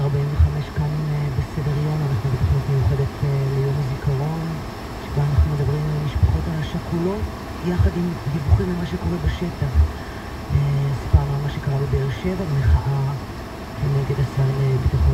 45 כאן בסדר-יום, אנחנו בתוכנית מיוחדת אה, ליום הזיכרון, שבה אנחנו מדברים עם המשפחות השכולות, יחד עם דיווחים על מה שקורה בשטח. אה, סיפרנו על מה שקרה בבאר שבע, מחאה כנגד השר אה, לביטחון